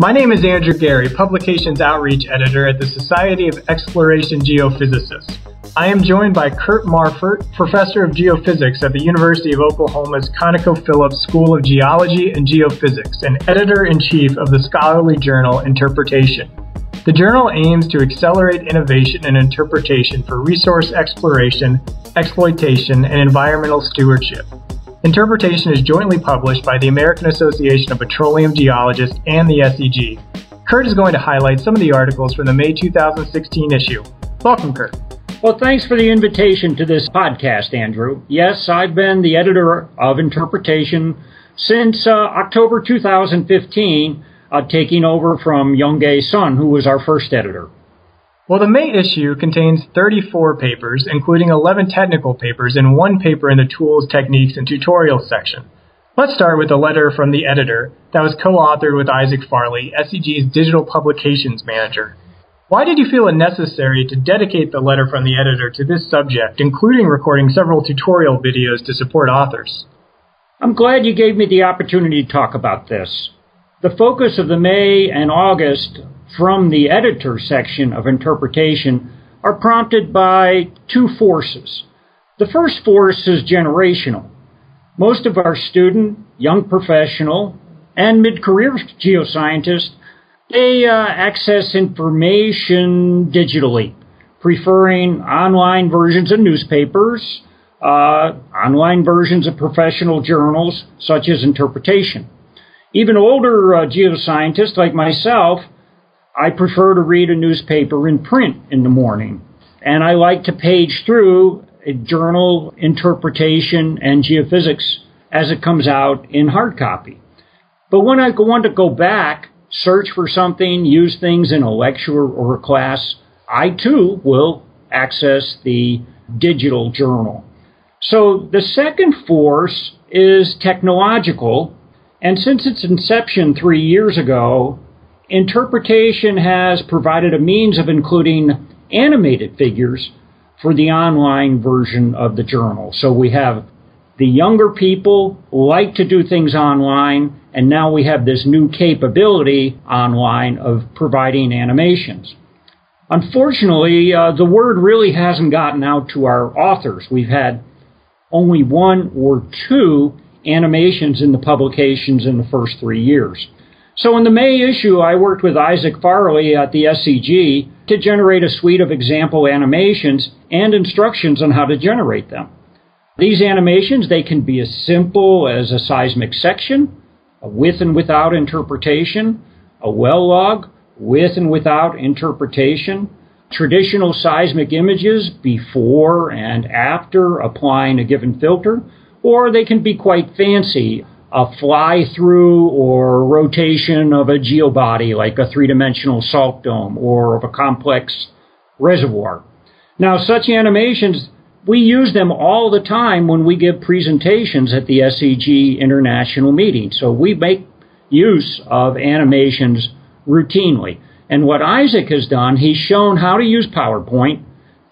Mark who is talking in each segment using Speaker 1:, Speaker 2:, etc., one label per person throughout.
Speaker 1: My name is Andrew Geary, Publications Outreach Editor at the Society of Exploration Geophysicists. I am joined by Kurt Marfurt, Professor of Geophysics at the University of Oklahoma's ConocoPhillips School of Geology and Geophysics and Editor in Chief of the scholarly journal Interpretation. The journal aims to accelerate innovation and interpretation for resource exploration, exploitation, and environmental stewardship. Interpretation is jointly published by the American Association of Petroleum Geologists and the SEG. Kurt is going to highlight some of the articles from the May 2016 issue. Welcome, Kurt.
Speaker 2: Well, thanks for the invitation to this podcast, Andrew. Yes, I've been the editor of Interpretation since uh, October 2015, uh, taking over from Yonghe Sun, who was our first editor.
Speaker 1: Well, the May issue contains 34 papers, including 11 technical papers and one paper in the tools, techniques, and tutorials section. Let's start with a letter from the editor that was co-authored with Isaac Farley, SEG's digital publications manager. Why did you feel it necessary to dedicate the letter from the editor to this subject, including recording several tutorial videos to support authors?
Speaker 2: I'm glad you gave me the opportunity to talk about this. The focus of the May and August from the editor section of interpretation are prompted by two forces. The first force is generational. Most of our student, young professional, and mid-career geoscientists they uh, access information digitally, preferring online versions of newspapers, uh, online versions of professional journals, such as interpretation. Even older uh, geoscientists like myself, I prefer to read a newspaper in print in the morning. And I like to page through a journal interpretation and geophysics as it comes out in hard copy. But when I want to go back search for something, use things in a lecture or a class, I too will access the digital journal. So the second force is technological, and since its inception three years ago, interpretation has provided a means of including animated figures for the online version of the journal. So we have the younger people like to do things online, and now we have this new capability online of providing animations. Unfortunately, uh, the word really hasn't gotten out to our authors. We've had only one or two animations in the publications in the first three years. So in the May issue, I worked with Isaac Farley at the SEG to generate a suite of example animations and instructions on how to generate them. These animations, they can be as simple as a seismic section, a with and without interpretation, a well log, with and without interpretation, traditional seismic images before and after applying a given filter, or they can be quite fancy, a fly through or rotation of a geobody like a three dimensional salt dome or of a complex reservoir. Now, such animations we use them all the time when we give presentations at the SEG international meeting. So we make use of animations routinely. And what Isaac has done, he's shown how to use PowerPoint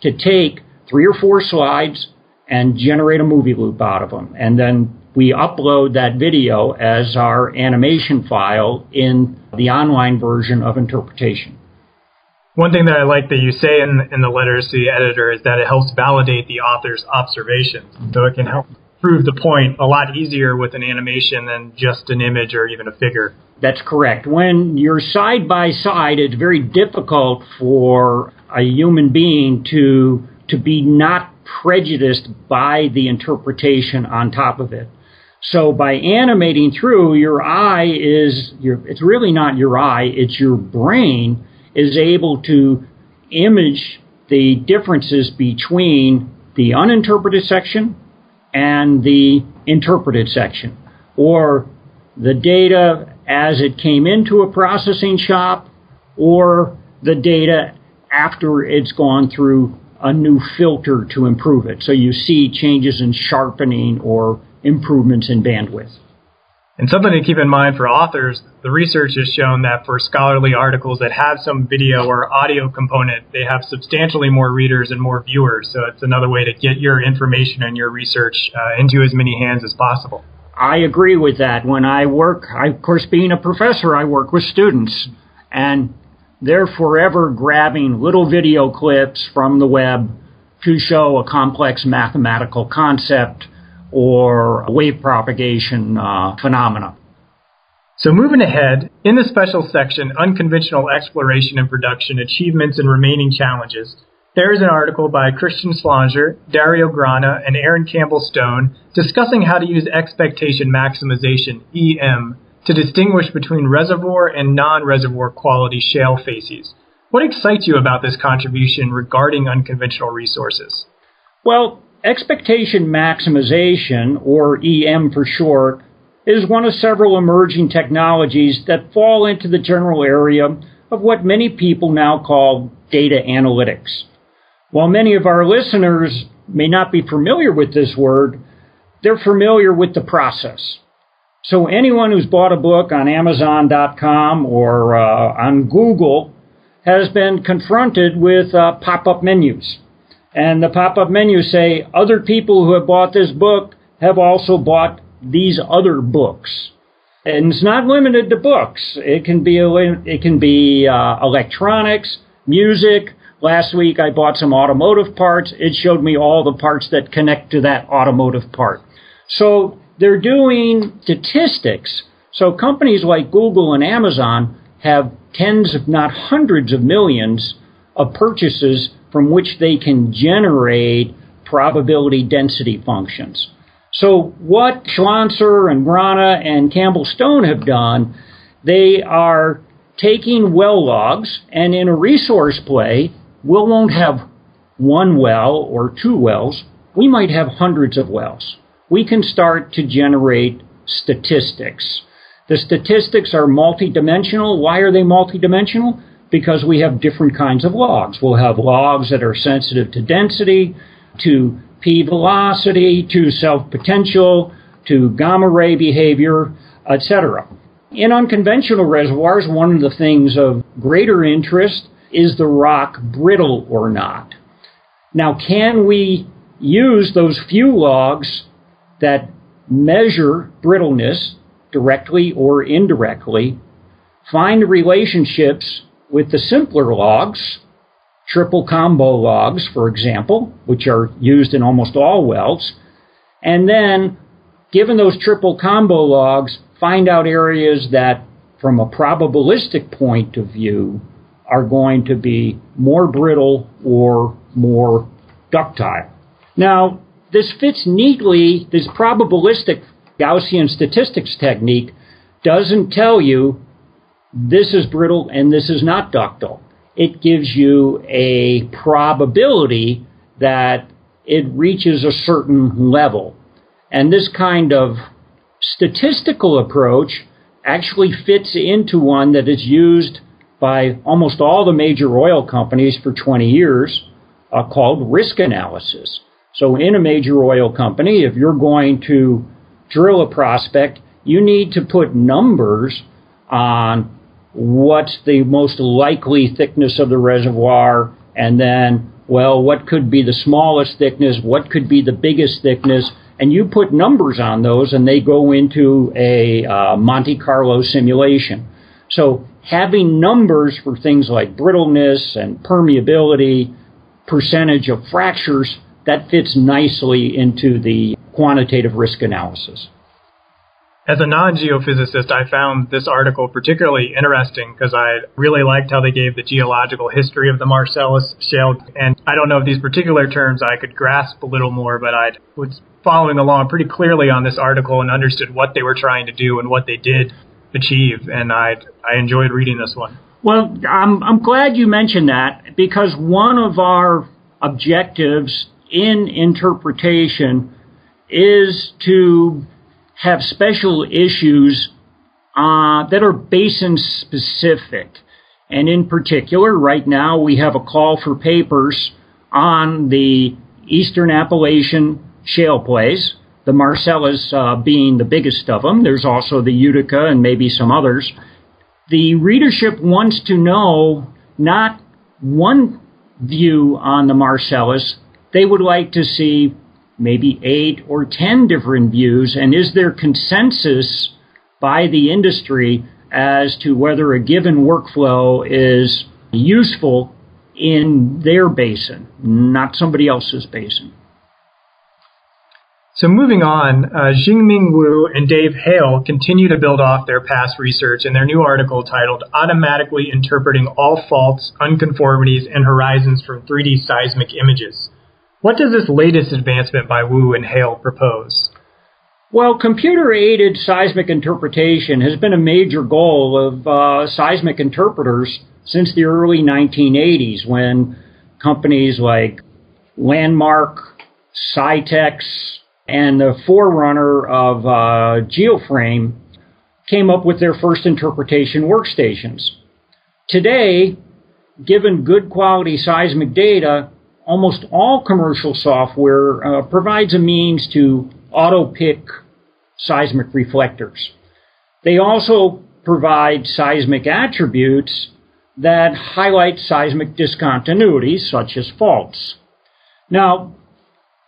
Speaker 2: to take three or four slides and generate a movie loop out of them. And then we upload that video as our animation file in the online version of interpretation.
Speaker 1: One thing that I like that you say in, in the letters to the editor is that it helps validate the author's observations. So it can help prove the point a lot easier with an animation than just an image or even a figure.
Speaker 2: That's correct. When you're side by side, it's very difficult for a human being to to be not prejudiced by the interpretation on top of it. So by animating through, your eye is your it's really not your eye, it's your brain is able to image the differences between the uninterpreted section and the interpreted section, or the data as it came into a processing shop, or the data after it's gone through a new filter to improve it. So you see changes in sharpening or improvements in bandwidth.
Speaker 1: And something to keep in mind for authors, the research has shown that for scholarly articles that have some video or audio component, they have substantially more readers and more viewers. So it's another way to get your information and your research uh, into as many hands as possible.
Speaker 2: I agree with that. When I work, I, of course, being a professor, I work with students, and they're forever grabbing little video clips from the web to show a complex mathematical concept or wave propagation uh, phenomena.
Speaker 1: So moving ahead, in the special section, Unconventional Exploration and Production Achievements and Remaining Challenges, there is an article by Christian Schlanser, Dario Grana, and Erin Campbell Stone discussing how to use expectation maximization, EM, to distinguish between reservoir and non-reservoir quality shale facies. What excites you about this contribution regarding unconventional resources?
Speaker 2: Well, expectation maximization, or EM for short, is one of several emerging technologies that fall into the general area of what many people now call data analytics. While many of our listeners may not be familiar with this word, they're familiar with the process. So anyone who's bought a book on Amazon.com or uh, on Google has been confronted with uh, pop-up menus. And the pop-up menu say other people who have bought this book have also bought these other books. And it's not limited to books. It can be it can be uh, electronics, music. Last week I bought some automotive parts. It showed me all the parts that connect to that automotive part. So they're doing statistics. So companies like Google and Amazon have tens, if not hundreds of millions of purchases from which they can generate probability density functions. So what Schlanser and Grana and Campbell Stone have done, they are taking well logs and in a resource play, we won't have one well or two wells. We might have hundreds of wells. We can start to generate statistics. The statistics are multidimensional. Why are they multidimensional? Because we have different kinds of logs. We'll have logs that are sensitive to density, to p velocity, to self potential, to gamma ray behavior, etc. In unconventional reservoirs, one of the things of greater interest is the rock brittle or not. Now, can we use those few logs that measure brittleness directly or indirectly, find relationships with the simpler logs triple combo logs, for example, which are used in almost all wells, and then, given those triple combo logs, find out areas that, from a probabilistic point of view, are going to be more brittle or more ductile. Now, this fits neatly, this probabilistic Gaussian statistics technique doesn't tell you this is brittle and this is not ductile it gives you a probability that it reaches a certain level. And this kind of statistical approach actually fits into one that is used by almost all the major oil companies for 20 years uh, called risk analysis. So, in a major oil company, if you're going to drill a prospect, you need to put numbers on what's the most likely thickness of the reservoir, and then, well, what could be the smallest thickness, what could be the biggest thickness, and you put numbers on those, and they go into a uh, Monte Carlo simulation. So having numbers for things like brittleness and permeability, percentage of fractures, that fits nicely into the quantitative risk analysis.
Speaker 1: As a non-geophysicist, I found this article particularly interesting because I really liked how they gave the geological history of the Marcellus shale. And I don't know if these particular terms I could grasp a little more, but I was following along pretty clearly on this article and understood what they were trying to do and what they did achieve. And I I enjoyed reading this one.
Speaker 2: Well, I'm I'm glad you mentioned that because one of our objectives in interpretation is to have special issues uh, that are basin specific. And in particular, right now we have a call for papers on the Eastern Appalachian shale plays, the Marcellus uh, being the biggest of them. There's also the Utica and maybe some others. The readership wants to know not one view on the Marcellus, they would like to see maybe eight or ten different views? And is there consensus by the industry as to whether a given workflow is useful in their basin, not somebody else's basin?
Speaker 1: So moving on, uh, Xinming Wu and Dave Hale continue to build off their past research in their new article titled Automatically Interpreting All Faults, Unconformities, and Horizons from 3D Seismic Images. What does this latest advancement by Wu and Hale propose?
Speaker 2: Well, computer aided seismic interpretation has been a major goal of uh, seismic interpreters since the early 1980s when companies like Landmark, Scitex, and the forerunner of uh, GeoFrame came up with their first interpretation workstations. Today, given good quality seismic data, almost all commercial software uh, provides a means to auto pick seismic reflectors. They also provide seismic attributes that highlight seismic discontinuities, such as faults. Now,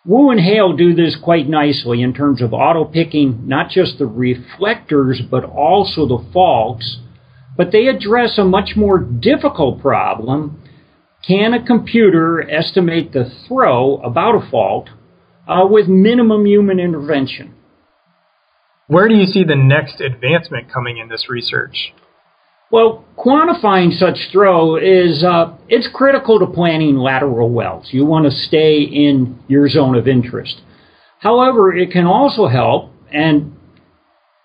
Speaker 2: Wu and Hale do this quite nicely in terms of auto picking not just the reflectors but also the faults, but they address a much more difficult problem. Can a computer estimate the throw about a fault uh, with minimum human intervention?
Speaker 1: Where do you see the next advancement coming in this research?
Speaker 2: Well, quantifying such throw is uh, it's critical to planning lateral wells. You want to stay in your zone of interest. However, it can also help, and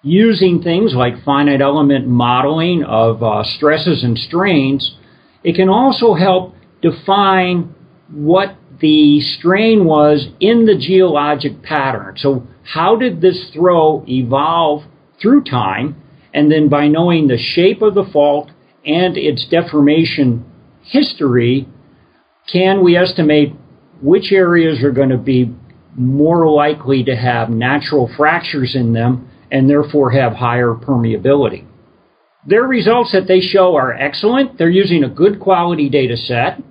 Speaker 2: using things like finite element modeling of uh, stresses and strains, it can also help define what the strain was in the geologic pattern. So, how did this throw evolve through time? And then by knowing the shape of the fault and its deformation history, can we estimate which areas are going to be more likely to have natural fractures in them and therefore have higher permeability? Their results that they show are excellent. They're using a good quality data set.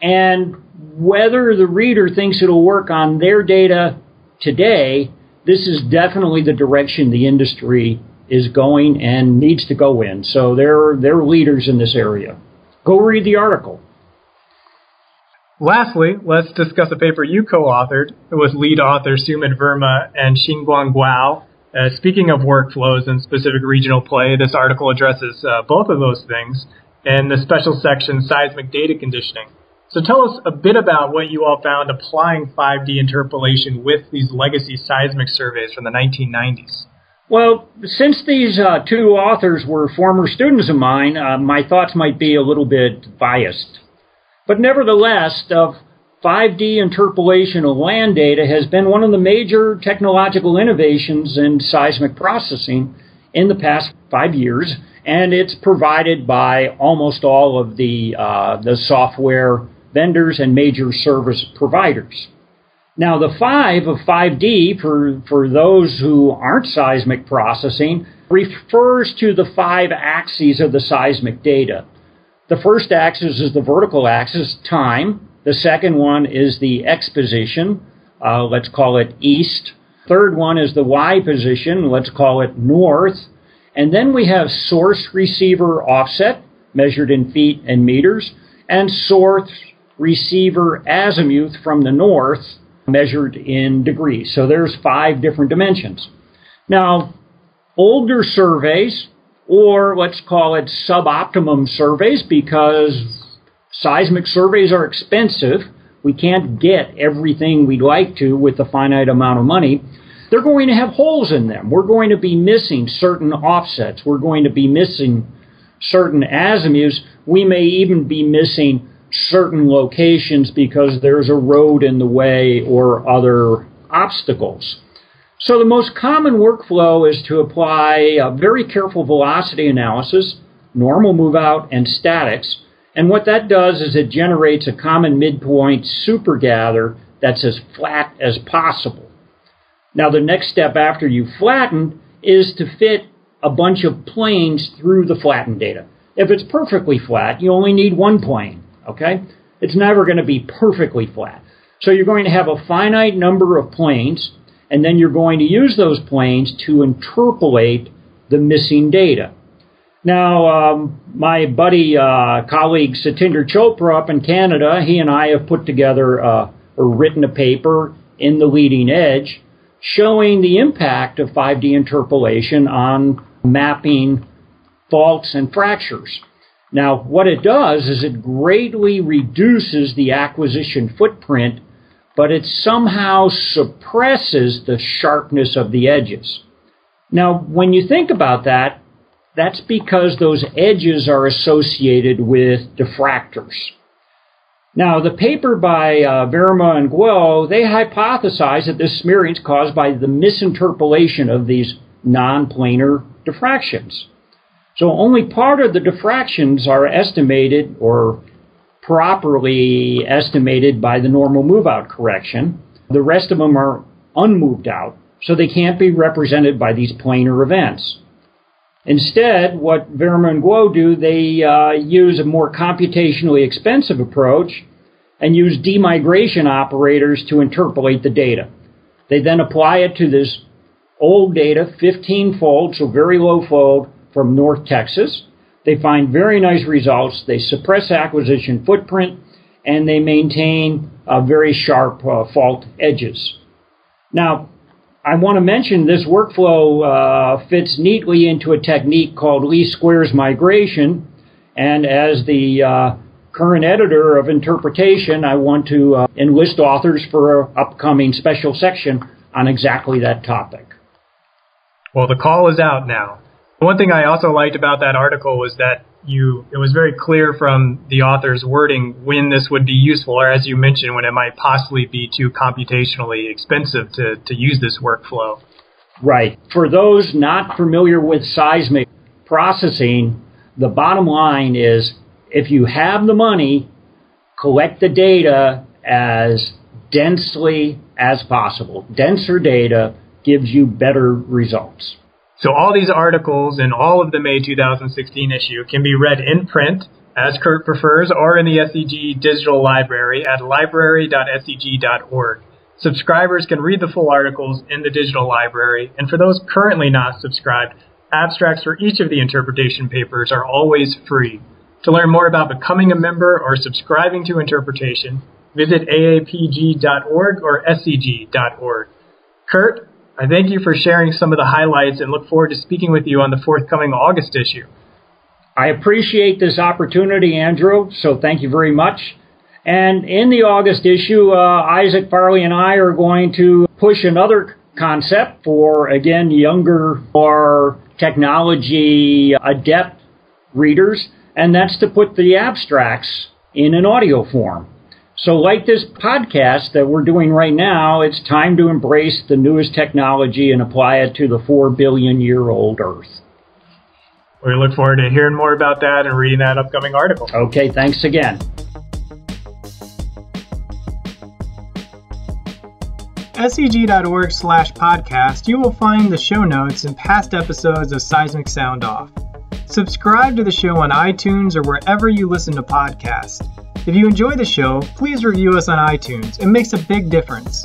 Speaker 2: And whether the reader thinks it'll work on their data today, this is definitely the direction the industry is going and needs to go in. So they're they're leaders in this area. Go read the article.
Speaker 1: Lastly, let's discuss a paper you co-authored. with lead author Sumit Verma and Shiguang Guo. Uh, speaking of workflows and specific regional play, this article addresses uh, both of those things in the special section Seismic Data Conditioning. So tell us a bit about what you all found applying 5D interpolation with these legacy seismic surveys from the 1990s.
Speaker 2: Well, since these uh, two authors were former students of mine, uh, my thoughts might be a little bit biased. But nevertheless, uh, 5D interpolation of land data has been one of the major technological innovations in seismic processing in the past five years, and it's provided by almost all of the, uh, the software vendors and major service providers. Now, the 5 of 5D, for, for those who aren't seismic processing, refers to the five axes of the seismic data. The first axis is the vertical axis, time. The second one is the x position, uh, let's call it east. Third one is the y position, let's call it north. And then we have source receiver offset, measured in feet and meters, and source receiver azimuth from the north, measured in degrees. So there's five different dimensions. Now, older surveys, or let's call it suboptimum surveys, because seismic surveys are expensive. We can't get everything we'd like to with a finite amount of money. They're going to have holes in them. We're going to be missing certain offsets. We're going to be missing certain azimuths. We may even be missing certain locations because there's a road in the way or other obstacles. So the most common workflow is to apply a very careful velocity analysis, normal move out, and statics. And what that does is it generates a common midpoint super gather that's as flat as possible. Now the next step after you flatten is to fit a bunch of planes through the flattened data. If it's perfectly flat, you only need one plane. Okay? It's never going to be perfectly flat. So you're going to have a finite number of planes, and then you're going to use those planes to interpolate the missing data. Now, um, my buddy, uh, colleague Satinder Chopra up in Canada, he and I have put together uh, or written a paper in the leading edge showing the impact of 5D interpolation on mapping faults and fractures. Now, what it does is it greatly reduces the acquisition footprint, but it somehow suppresses the sharpness of the edges. Now, when you think about that, that's because those edges are associated with diffractors. Now, the paper by uh, Verma and Guo, they hypothesize that this smearing is caused by the misinterpolation of these non-planar diffractions. So only part of the diffractions are estimated or properly estimated by the normal move-out correction. The rest of them are unmoved out, so they can't be represented by these planar events. Instead, what Verma and Guo do, they uh, use a more computationally expensive approach and use demigration operators to interpolate the data. They then apply it to this old data, 15 fold, so very low fold, from North Texas. They find very nice results. They suppress acquisition footprint and they maintain uh, very sharp uh, fault edges. Now, I want to mention this workflow uh, fits neatly into a technique called least squares migration. And as the uh, current editor of interpretation, I want to uh, enlist authors for an upcoming special section on exactly that topic.
Speaker 1: Well, the call is out now. One thing I also liked about that article was that you it was very clear from the author's wording when this would be useful, or as you mentioned, when it might possibly be too computationally expensive to, to use this workflow.
Speaker 2: Right. For those not familiar with seismic processing, the bottom line is if you have the money, collect the data as densely as possible. Denser data gives you better results.
Speaker 1: So all these articles in all of the May 2016 issue can be read in print, as Kurt prefers, or in the SEG digital library at library.seg.org. Subscribers can read the full articles in the digital library, and for those currently not subscribed, abstracts for each of the interpretation papers are always free. To learn more about becoming a member or subscribing to interpretation, visit aapg.org or seg.org. Kurt, I thank you for sharing some of the highlights and look forward to speaking with you on the forthcoming August issue.
Speaker 2: I appreciate this opportunity, Andrew, so thank you very much. And in the August issue, uh, Isaac Farley and I are going to push another concept for, again, younger or technology adept readers, and that's to put the abstracts in an audio form. So, like this podcast that we're doing right now, it's time to embrace the newest technology and apply it to the 4 billion year old Earth.
Speaker 1: We look forward to hearing more about that and reading that upcoming article.
Speaker 2: Okay, thanks again.
Speaker 1: seg.org slash podcast, you will find the show notes and past episodes of Seismic Sound Off. Subscribe to the show on iTunes or wherever you listen to podcasts. If you enjoy the show, please review us on iTunes. It makes a big difference.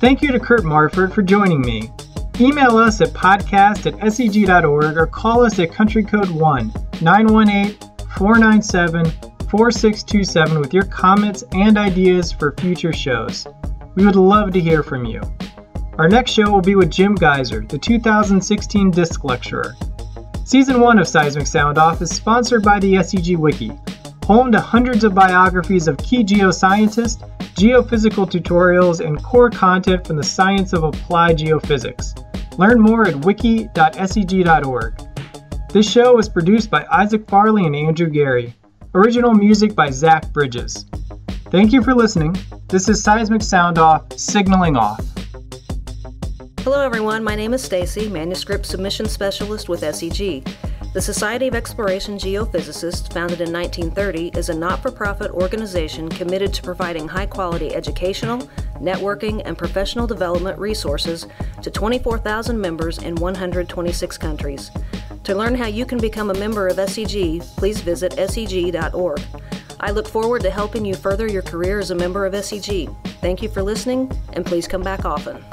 Speaker 1: Thank you to Kurt Marfurt for joining me. Email us at podcast at seg.org or call us at country code 1 918 497 4627 with your comments and ideas for future shows. We would love to hear from you. Our next show will be with Jim Gaiser, the 2016 Disc Lecturer. Season 1 of Seismic Sound Off is sponsored by the SEG Wiki, home to hundreds of biographies of key geoscientists, geophysical tutorials, and core content from the science of applied geophysics. Learn more at wiki.seg.org. This show was produced by Isaac Farley and Andrew Geary. Original music by Zach Bridges. Thank you for listening. This is Seismic Sound Off, signaling off.
Speaker 3: Hello everyone, my name is Stacy, manuscript submission specialist with SEG. The Society of Exploration Geophysicists, founded in 1930, is a not for profit organization committed to providing high quality educational, networking, and professional development resources to 24,000 members in 126 countries. To learn how you can become a member of SEG, please visit seg.org. I look forward to helping you further your career as a member of SEG. Thank you for listening, and please come back often.